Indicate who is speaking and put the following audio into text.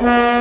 Speaker 1: Mm-hmm.